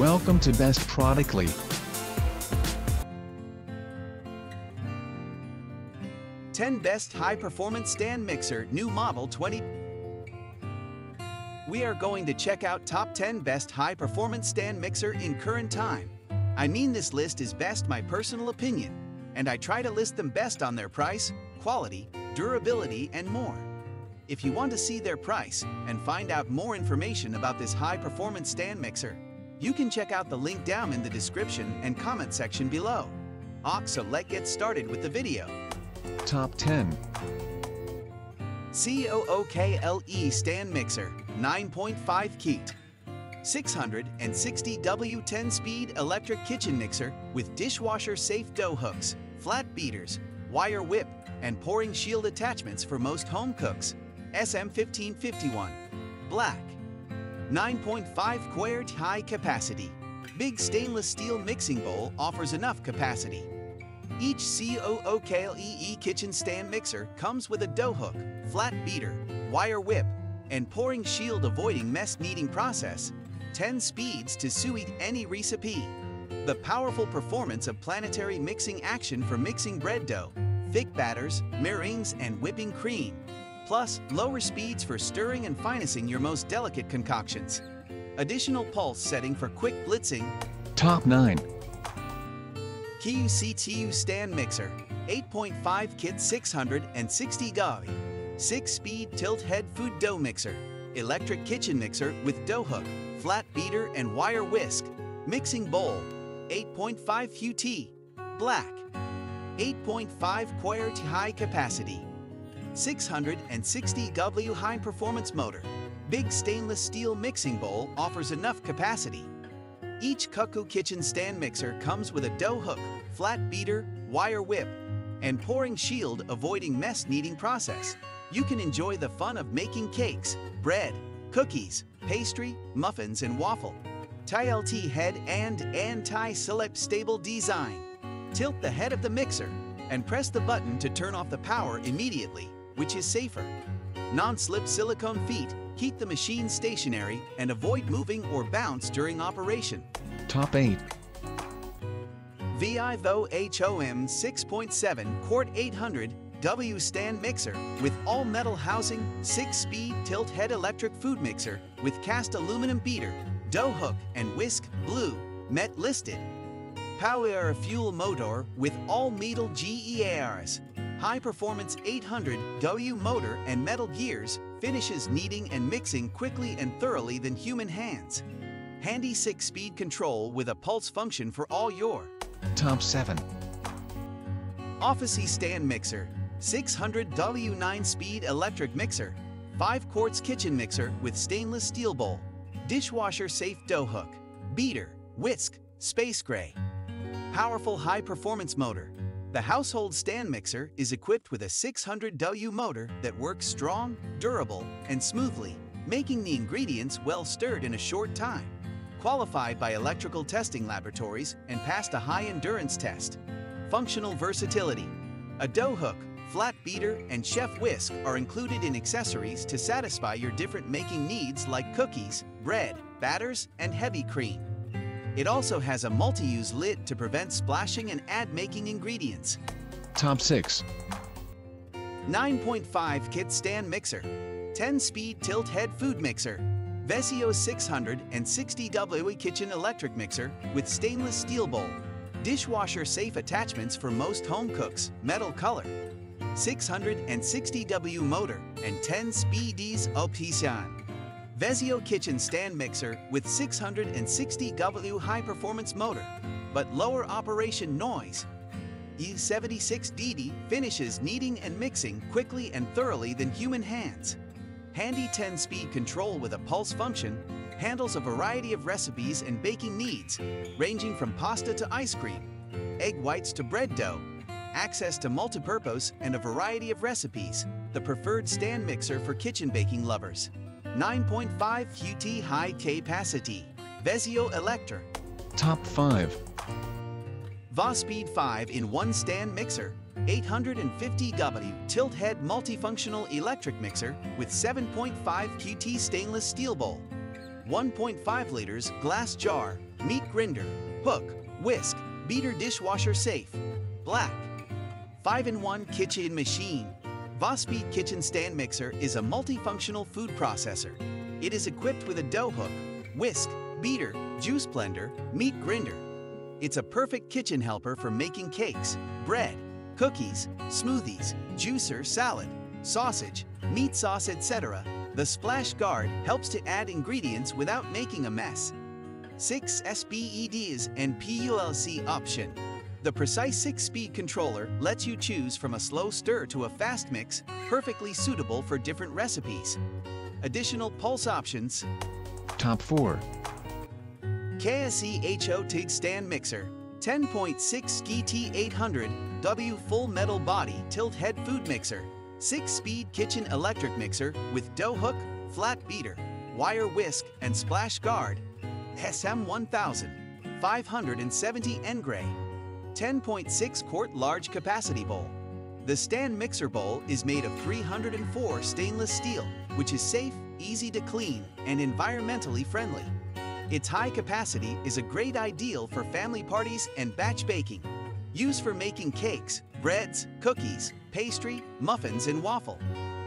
Welcome to Best Productly. Ten Best High Performance Stand Mixer New Model 20 We are going to check out top 10 best high performance stand mixer in current time. I mean this list is best my personal opinion, and I try to list them best on their price, quality, durability, and more. If you want to see their price and find out more information about this high performance stand mixer, you can check out the link down in the description and comment section below. So let's get started with the video. Top 10. COOKLEE Stand Mixer 9.5 Keat 660W 10-speed electric kitchen mixer with dishwasher-safe dough hooks, flat beaters, wire whip, and pouring shield attachments for most home cooks. SM1551 Black 9.5 quart high capacity. Big stainless steel mixing bowl offers enough capacity. Each COOKLEE kitchen stand mixer comes with a dough hook, flat beater, wire whip, and pouring shield avoiding mess kneading process. 10 speeds to suit any recipe. The powerful performance of planetary mixing action for mixing bread dough, thick batters, meringues, and whipping cream plus lower speeds for stirring and finessing your most delicate concoctions. Additional pulse setting for quick blitzing. Top 9. KUCCU Stand Mixer. 8.5 Kit 660 Gavi. 6-speed tilt head food dough mixer. Electric kitchen mixer with dough hook, flat beater and wire whisk. Mixing bowl. 8.5 QT Black. 8.5 quart high capacity 660 W high performance motor. Big stainless steel mixing bowl offers enough capacity. Each Cuckoo Kitchen stand mixer comes with a dough hook, flat beater, wire whip, and pouring shield avoiding mess kneading process. You can enjoy the fun of making cakes, bread, cookies, pastry, muffins, and waffle. TLT head and anti-slip stable design. Tilt the head of the mixer and press the button to turn off the power immediately which is safer. Non-slip silicone feet keep the machine stationary and avoid moving or bounce during operation. Top 8. VIVOHOME 6.7 Quart 800 W stand mixer with all metal housing, 6-speed tilt head electric food mixer with cast aluminum beater, dough hook and whisk blue, met listed. Power fuel motor with all metal GERs, high-performance 800W motor and metal gears finishes kneading and mixing quickly and thoroughly than human hands. Handy 6-speed control with a pulse function for all your Top 7 Offacy Stand Mixer 600W 9-speed electric mixer 5 quarts kitchen mixer with stainless steel bowl Dishwasher safe dough hook Beater, whisk, space gray Powerful high-performance motor the household stand mixer is equipped with a 600W motor that works strong, durable, and smoothly, making the ingredients well stirred in a short time. Qualified by electrical testing laboratories and passed a high-endurance test. Functional versatility. A dough hook, flat beater, and chef whisk are included in accessories to satisfy your different making needs like cookies, bread, batters, and heavy cream. It also has a multi-use lid to prevent splashing and add making ingredients. Top 6. 9.5 Kit Stand Mixer. 10-speed tilt head food mixer. Vezzio 660W kitchen electric mixer with stainless steel bowl. Dishwasher safe attachments for most home cooks, metal color. 660W motor and 10 speedies option Vezzio kitchen stand mixer with 660W high-performance motor, but lower operation noise. E76DD finishes kneading and mixing quickly and thoroughly than human hands. Handy 10-speed control with a pulse function handles a variety of recipes and baking needs, ranging from pasta to ice cream, egg whites to bread dough, access to multipurpose and a variety of recipes, the preferred stand mixer for kitchen baking lovers. 9.5 QT high capacity. Vezzio Electra. Top 5. Vospeed 5 in 1 stand mixer. 850W tilt head multifunctional electric mixer with 7.5 QT stainless steel bowl. 1.5 liters glass jar, meat grinder, hook, whisk, beater dishwasher safe, black. 5-in-1 kitchen machine. Vospeed Kitchen Stand Mixer is a multifunctional food processor. It is equipped with a dough hook, whisk, beater, juice blender, meat grinder. It's a perfect kitchen helper for making cakes, bread, cookies, smoothies, juicer, salad, sausage, meat sauce, etc. The Splash Guard helps to add ingredients without making a mess. 6 SPEDs and PULC option. The Precise 6-speed controller lets you choose from a slow stir to a fast mix, perfectly suitable for different recipes. Additional pulse options, Top 4. KSE HO TIG Stand Mixer, 10.6 GT 800 W Full Metal Body Tilt Head Food Mixer, 6-speed kitchen electric mixer with dough hook, flat beater, wire whisk, and splash guard, SM1000, 570 N gray, 10.6 quart large capacity bowl. The stand mixer bowl is made of 304 stainless steel, which is safe, easy to clean, and environmentally friendly. Its high capacity is a great ideal for family parties and batch baking. Used for making cakes, breads, cookies, pastry, muffins, and waffle.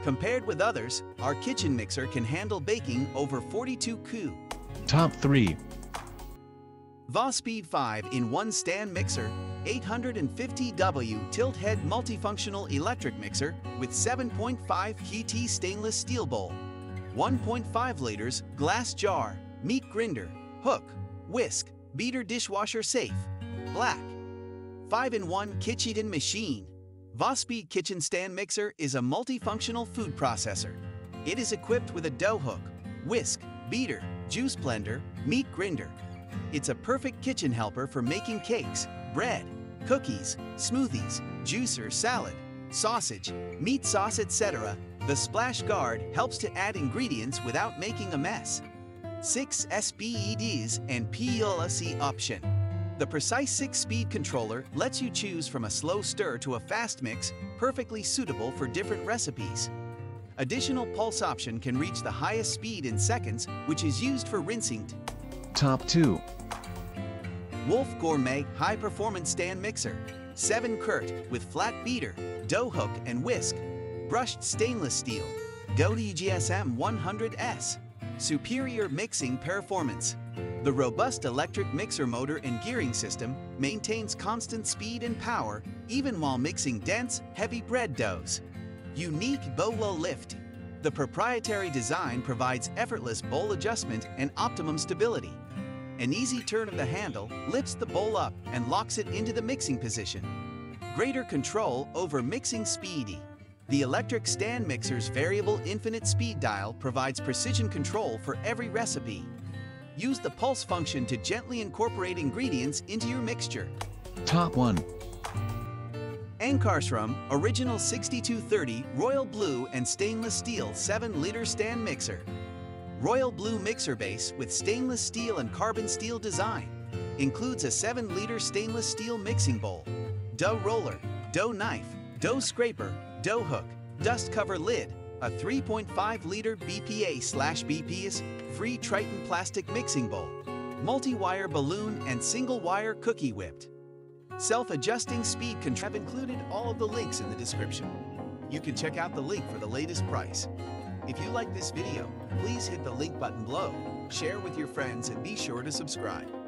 Compared with others, our kitchen mixer can handle baking over 42 ku. Top 3. Vospeed 5 in 1 stand mixer, 850W tilt head multifunctional electric mixer with 7.5 KT stainless steel bowl, 1.5 liters glass jar, meat grinder, hook, whisk, beater dishwasher safe, black. 5-in-1 kitchen machine. Vospeed kitchen stand mixer is a multifunctional food processor. It is equipped with a dough hook, whisk, beater, juice blender, meat grinder. It's a perfect kitchen helper for making cakes, bread, cookies, smoothies, juicer, salad, sausage, meat sauce, etc. The Splash Guard helps to add ingredients without making a mess. 6 SPEDs and PLC option. The Precise 6-speed controller lets you choose from a slow stir to a fast mix, perfectly suitable for different recipes. Additional pulse option can reach the highest speed in seconds, which is used for rinsing. Top 2. Wolf Gourmet High Performance Stand Mixer. 7 Kurt with flat beater, dough hook and whisk. Brushed stainless steel. GoDGSM 100S. Superior mixing performance. The robust electric mixer motor and gearing system maintains constant speed and power even while mixing dense, heavy bread doughs. Unique Bowl Lift. The proprietary design provides effortless bowl adjustment and optimum stability. An easy turn of the handle lifts the bowl up and locks it into the mixing position. Greater control over mixing speedy. The electric stand mixer's variable infinite speed dial provides precision control for every recipe. Use the pulse function to gently incorporate ingredients into your mixture. Top 1. Ankarsrum Original 6230 Royal Blue and Stainless Steel 7-liter stand mixer. Royal Blue mixer base with stainless steel and carbon steel design. Includes a 7-liter stainless steel mixing bowl, dough roller, dough knife, dough scraper, dough hook, dust cover lid, a 3.5-liter BPA slash BPS free Tritan plastic mixing bowl, multi-wire balloon and single-wire cookie whipped. Self-adjusting speed control have included all of the links in the description. You can check out the link for the latest price. If you like this video, please hit the link button below, share with your friends, and be sure to subscribe.